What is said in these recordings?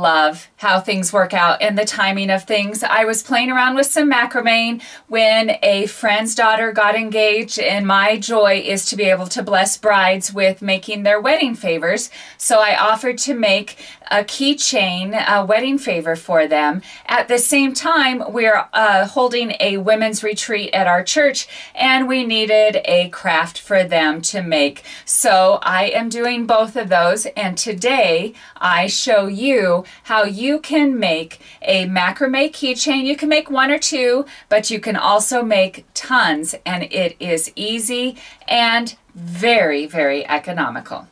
love how things work out and the timing of things. I was playing around with some macrame when a friend's daughter got engaged, and my joy is to be able to bless brides with making their wedding favors. So I offered to make a keychain, a wedding favor for them. At the same time, we're uh, holding a women's retreat at our church, and we needed a craft for them to make. So I am doing both of those, and today I show you how you can make a macrame keychain. You can make one or two, but you can also make tons, and it is easy and very, very economical.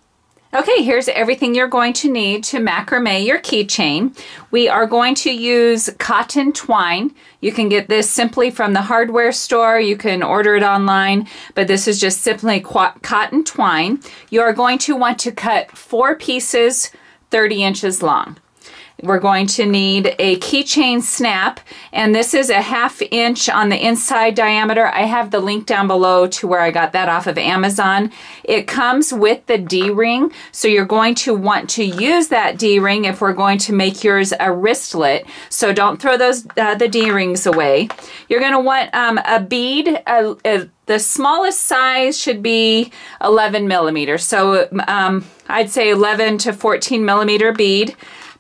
Okay, here's everything you're going to need to macrame your keychain. We are going to use cotton twine. You can get this simply from the hardware store. You can order it online, but this is just simply cotton twine. You are going to want to cut four pieces 30 inches long. We're going to need a keychain snap, and this is a half inch on the inside diameter. I have the link down below to where I got that off of Amazon. It comes with the D-ring, so you're going to want to use that D-ring if we're going to make yours a wristlet. So don't throw those uh, the D-rings away. You're going to want um, a bead, a, a, the smallest size should be 11 millimeters. So um, I'd say 11 to 14 millimeter bead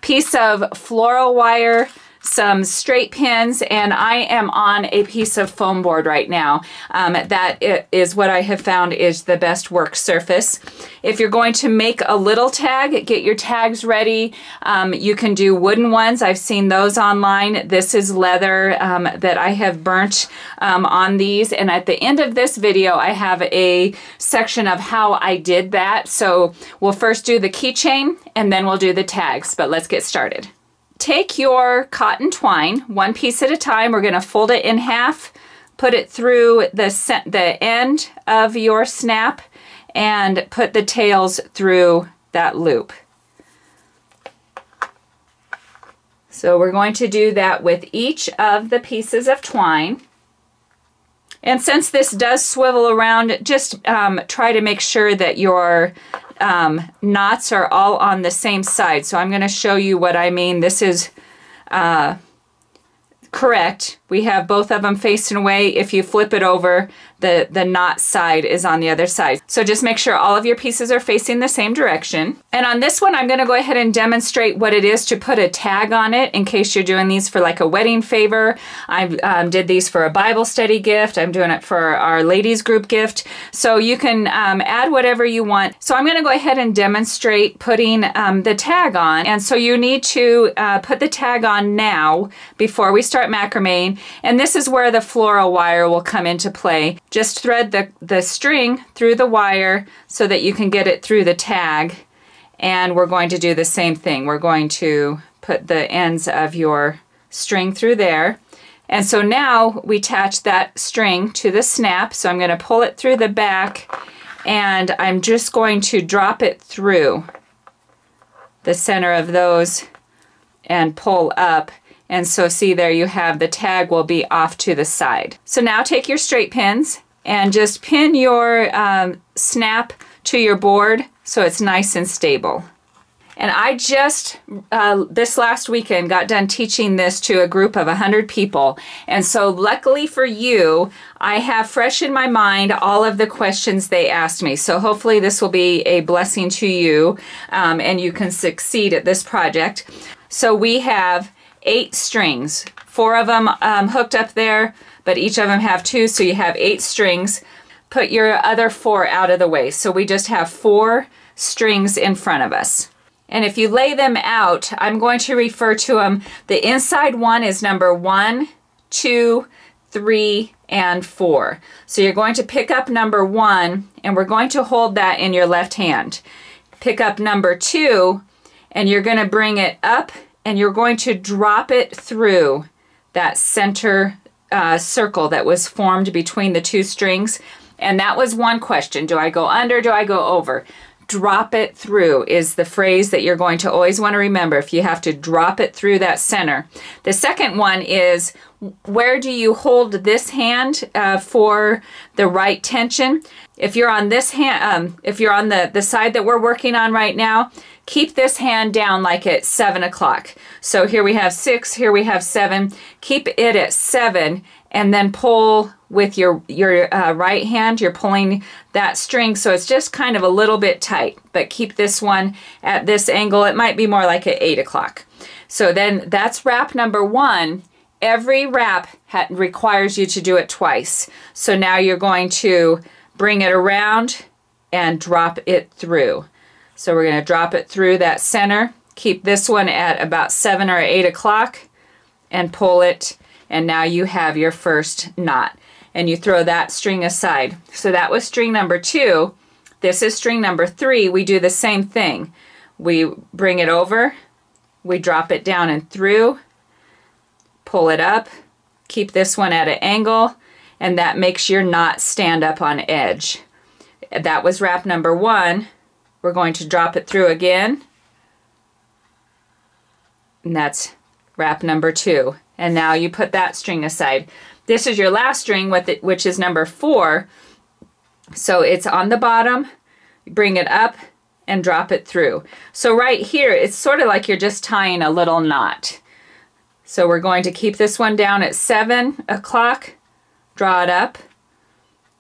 piece of floral wire, some straight pins, and I am on a piece of foam board right now. Um, that is what I have found is the best work surface. If you're going to make a little tag, get your tags ready. Um, you can do wooden ones. I've seen those online. This is leather um, that I have burnt um, on these. And at the end of this video, I have a section of how I did that. So we'll first do the keychain and then we'll do the tags, but let's get started take your cotton twine one piece at a time. We're going to fold it in half, put it through the, the end of your snap, and put the tails through that loop. So we're going to do that with each of the pieces of twine. And since this does swivel around, just um, try to make sure that your um, knots are all on the same side. So I'm going to show you what I mean. This is uh, correct. We have both of them facing away. If you flip it over, the, the knot side is on the other side. So just make sure all of your pieces are facing the same direction. And on this one, I'm gonna go ahead and demonstrate what it is to put a tag on it in case you're doing these for like a wedding favor. I um, did these for a Bible study gift. I'm doing it for our ladies group gift. So you can um, add whatever you want. So I'm gonna go ahead and demonstrate putting um, the tag on. And so you need to uh, put the tag on now before we start macrame. And this is where the floral wire will come into play. Just thread the, the string through the wire so that you can get it through the tag. And we're going to do the same thing. We're going to put the ends of your string through there. And so now we attach that string to the snap. So I'm going to pull it through the back and I'm just going to drop it through the center of those and pull up and so see there you have the tag will be off to the side. So now take your straight pins and just pin your um, snap to your board so it's nice and stable. And I just, uh, this last weekend, got done teaching this to a group of 100 people. And so, luckily for you, I have fresh in my mind all of the questions they asked me. So, hopefully, this will be a blessing to you um, and you can succeed at this project. So, we have eight strings. Four of them um, hooked up there, but each of them have two, so you have eight strings. Put your other four out of the way. So we just have four strings in front of us. And if you lay them out, I'm going to refer to them. The inside one is number one, two, three, and four. So you're going to pick up number one, and we're going to hold that in your left hand. Pick up number two, and you're going to bring it up and you're going to drop it through that center uh, circle that was formed between the two strings. And that was one question. Do I go under? Do I go over? Drop it through is the phrase that you're going to always want to remember if you have to drop it through that center. The second one is where do you hold this hand uh, for the right tension? If you're on this hand, um, if you're on the, the side that we're working on right now, keep this hand down like at seven o'clock. So here we have six, here we have seven. Keep it at seven and then pull with your, your uh, right hand. You're pulling that string so it's just kind of a little bit tight, but keep this one at this angle. It might be more like at eight o'clock. So then that's wrap number one. Every wrap requires you to do it twice. So now you're going to bring it around and drop it through. So we're going to drop it through that center. Keep this one at about 7 or 8 o'clock and pull it. And now you have your first knot. And you throw that string aside. So that was string number two. This is string number three. We do the same thing. We bring it over, we drop it down and through, pull it up, keep this one at an angle, and that makes your knot stand up on edge. That was wrap number one. We're going to drop it through again. And that's wrap number two. And now you put that string aside. This is your last string, with it, which is number four. So it's on the bottom, bring it up and drop it through. So right here, it's sort of like you're just tying a little knot. So we're going to keep this one down at seven o'clock, draw it up.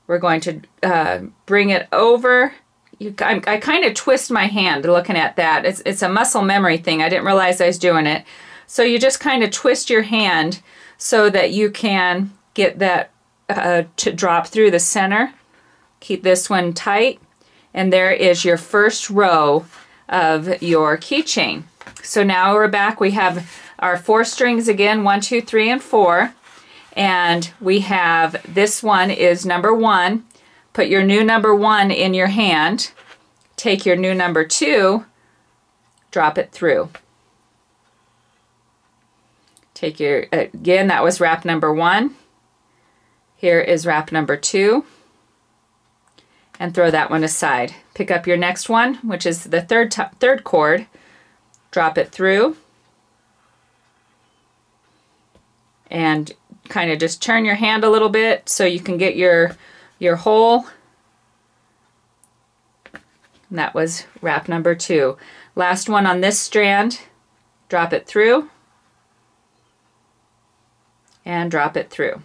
We're going to uh, bring it over you, I, I kind of twist my hand looking at that. It's, it's a muscle memory thing. I didn't realize I was doing it. So you just kind of twist your hand so that you can get that uh, to drop through the center. Keep this one tight. And there is your first row of your keychain. So now we're back. We have our four strings again, one, two, three, and four. And we have, this one is number one. Put your new number one in your hand. Take your new number two, drop it through. Take your, again, that was wrap number one. Here is wrap number two. And throw that one aside. Pick up your next one, which is the third, third cord. Drop it through. And kind of just turn your hand a little bit so you can get your your hole. And that was wrap number two. Last one on this strand, drop it through and drop it through.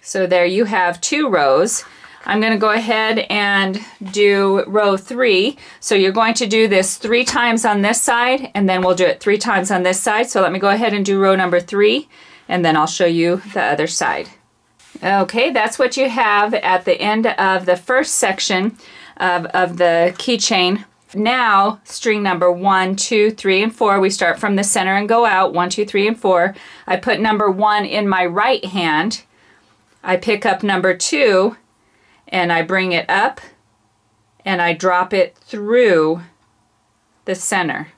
So there you have two rows. I'm going to go ahead and do row three. So you're going to do this three times on this side and then we'll do it three times on this side. So let me go ahead and do row number three and then I'll show you the other side. Okay, that's what you have at the end of the first section of, of the keychain. Now, string number one, two, three, and four, we start from the center and go out, one, two, three, and four. I put number one in my right hand. I pick up number two, and I bring it up, and I drop it through the center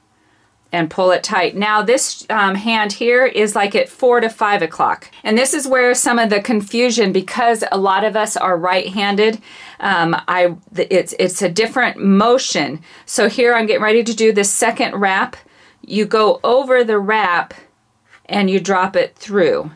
and pull it tight. Now this um, hand here is like at four to five o'clock. And this is where some of the confusion, because a lot of us are right-handed, um, I it's, it's a different motion. So here I'm getting ready to do the second wrap. You go over the wrap and you drop it through.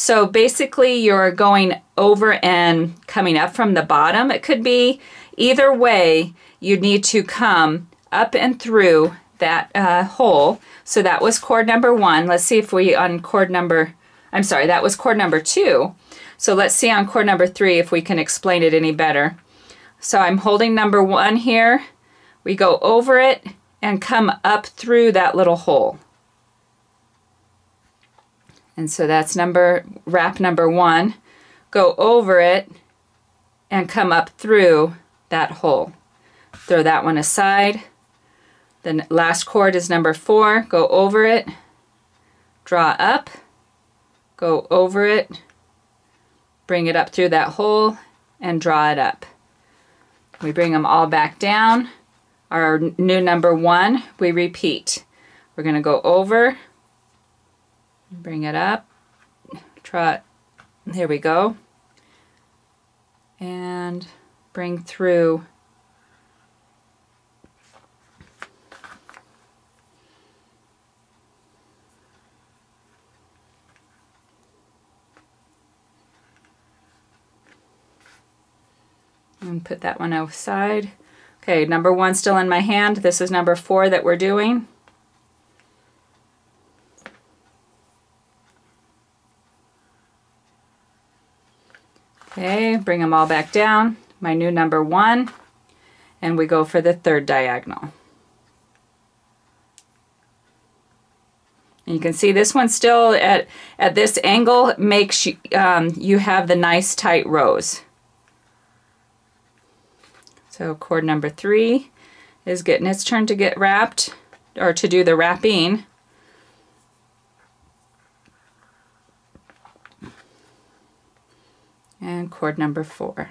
So basically you're going over and coming up from the bottom. It could be either way you need to come up and through that uh, hole. So that was cord number one. Let's see if we on cord number, I'm sorry, that was cord number two. So let's see on cord number three if we can explain it any better. So I'm holding number one here. We go over it and come up through that little hole. And so that's number wrap number one. Go over it and come up through that hole. Throw that one aside. The last cord is number four. Go over it, draw up, go over it, bring it up through that hole, and draw it up. We bring them all back down. Our new number one, we repeat. We're going to go over, Bring it up, trot, here we go, and bring through and put that one outside. Okay, number one still in my hand. This is number four that we're doing. Okay, bring them all back down. My new number one. And we go for the third diagonal. And you can see this one still at, at this angle makes you, um, you have the nice tight rows. So cord number three is getting its turn to get wrapped or to do the wrapping. And cord number four.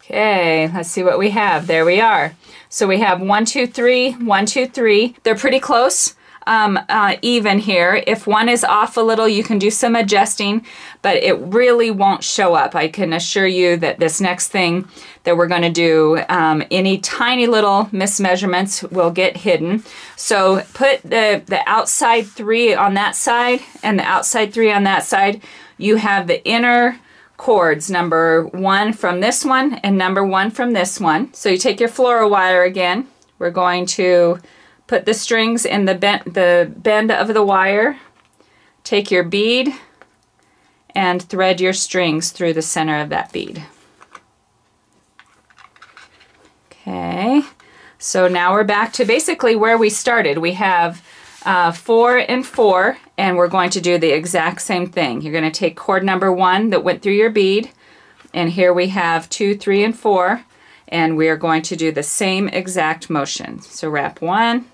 Okay, let's see what we have. There we are. So we have one, two, three, one, two, three. They're pretty close, um, uh, even here. If one is off a little, you can do some adjusting, but it really won't show up. I can assure you that this next thing that we're going to do, um, any tiny little mismeasurements will get hidden. So put the, the outside three on that side and the outside three on that side. You have the inner cords, number one from this one and number one from this one. So you take your floral wire again. We're going to put the strings in the bend, the bend of the wire. Take your bead and thread your strings through the center of that bead. Okay, so now we're back to basically where we started. We have uh, four and four, and we're going to do the exact same thing. You're going to take cord number one that went through your bead, and here we have two, three, and four, and we are going to do the same exact motion. So wrap one,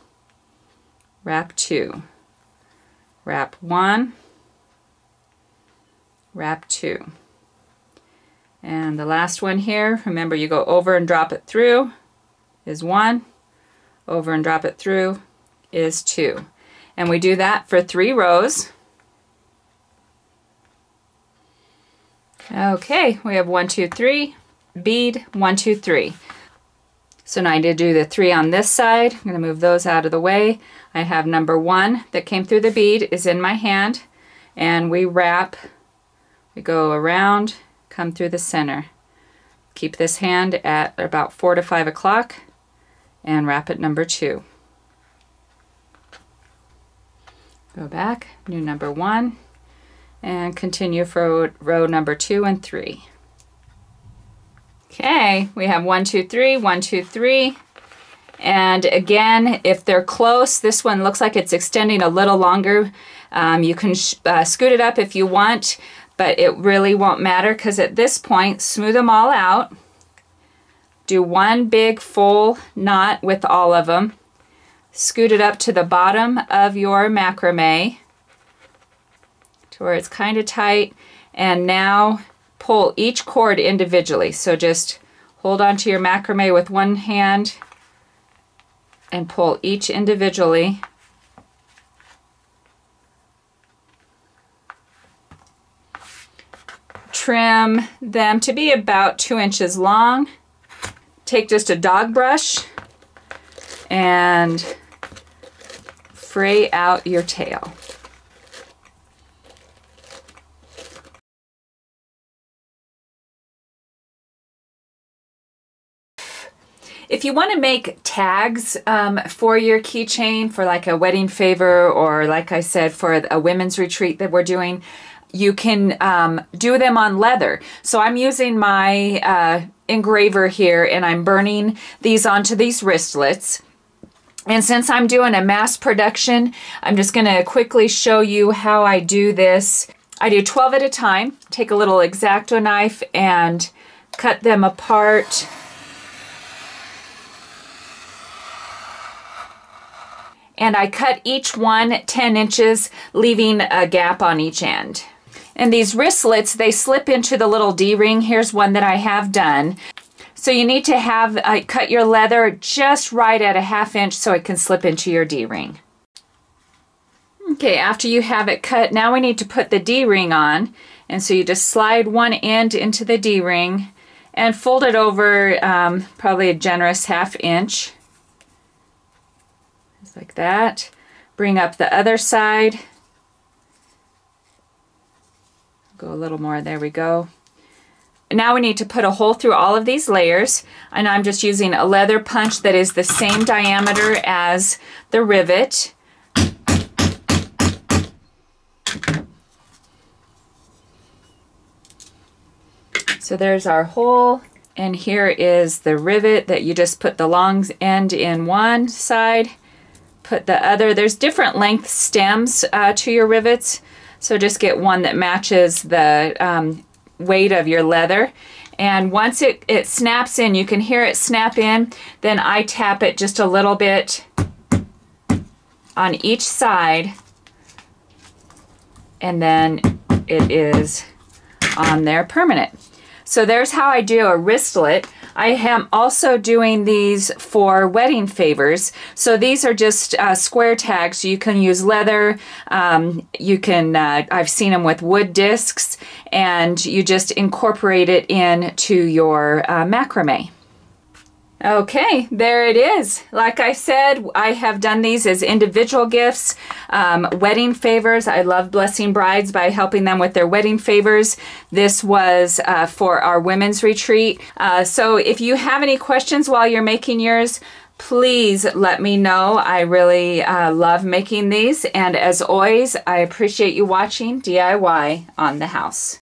wrap two, wrap one, wrap two. And the last one here, remember you go over and drop it through is one, over and drop it through is two. And we do that for three rows. Okay, we have one, two, three, bead, one, two, three. So now I did do the three on this side. I'm gonna move those out of the way. I have number one that came through the bead is in my hand and we wrap, we go around, come through the center. Keep this hand at about four to five o'clock and wrap it number two. Go back, new number one, and continue for row number two and three. Okay, we have one, two, three, one, two, three. And again, if they're close, this one looks like it's extending a little longer. Um, you can uh, scoot it up if you want, but it really won't matter because at this point, smooth them all out. Do one big full knot with all of them scoot it up to the bottom of your macrame to where it's kind of tight and now pull each cord individually. So just hold on to your macrame with one hand and pull each individually. Trim them to be about two inches long. Take just a dog brush and fray out your tail. If you want to make tags um, for your keychain for like a wedding favor or like I said for a women's retreat that we're doing, you can um, do them on leather. So I'm using my uh, engraver here and I'm burning these onto these wristlets. And since I'm doing a mass production, I'm just going to quickly show you how I do this. I do 12 at a time. Take a little X-Acto knife and cut them apart. And I cut each one 10 inches, leaving a gap on each end. And these wristlets, they slip into the little D-ring. Here's one that I have done. So you need to have uh, cut your leather just right at a half inch so it can slip into your D-ring. Okay, after you have it cut, now we need to put the D-ring on. And so you just slide one end into the D-ring and fold it over um, probably a generous half inch. Like that. Bring up the other side. Go a little more, there we go. Now we need to put a hole through all of these layers and I'm just using a leather punch that is the same diameter as the rivet. So there's our hole and here is the rivet that you just put the long end in one side, put the other. There's different length stems uh, to your rivets. So just get one that matches the um, weight of your leather. And once it, it snaps in, you can hear it snap in, then I tap it just a little bit on each side and then it is on there permanent. So there's how I do a wristlet. I am also doing these for wedding favors. So these are just uh, square tags. You can use leather. Um, you can, uh, I've seen them with wood discs and you just incorporate it into your uh, macrame. Okay, there it is. Like I said, I have done these as individual gifts, um, wedding favors. I love blessing brides by helping them with their wedding favors. This was uh, for our women's retreat. Uh, so if you have any questions while you're making yours, please let me know. I really uh, love making these. And as always, I appreciate you watching DIY on the house.